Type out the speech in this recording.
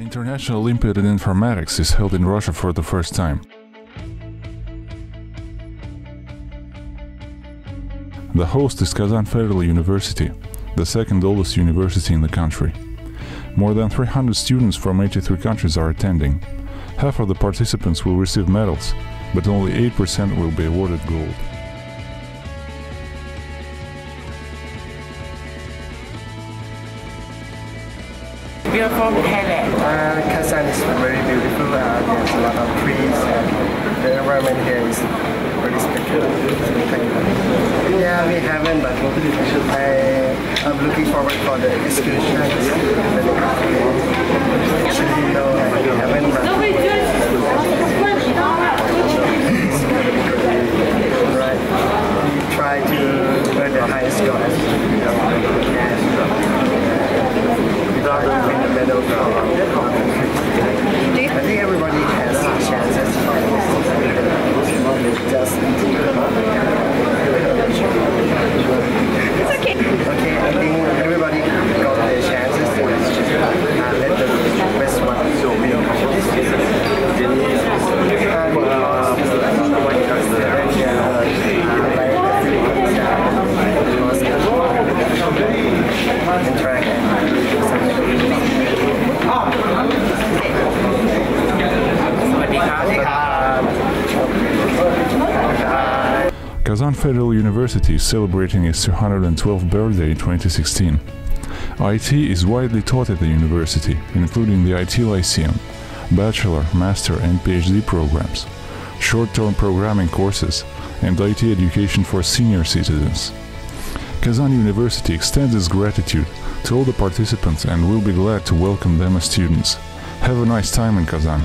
International Olympiad in Informatics is held in Russia for the first time. The host is Kazan Federal University, the second oldest university in the country. More than 300 students from 83 countries are attending. Half of the participants will receive medals, but only 8% will be awarded gold. We are from Thailand. Uh, Kazan is very beautiful. Uh, there's a lot of trees and the environment here is very special. Yeah, we haven't, but I, I'm looking forward for the excursion. Actually, no, we haven't, but right. We try to earn the highest score. Yeah. We try to win the medal for our country. I think everybody has chances for just It's okay. okay. I think everybody got their chances. Uh, let the best one win. Kazan Federal University is celebrating its 212th birthday in 2016. IT is widely taught at the university, including the IT Lyceum, bachelor, master, and PhD programs, short-term programming courses, and IT education for senior citizens. Kazan University extends its gratitude to all the participants and will be glad to welcome them as students. Have a nice time in Kazan.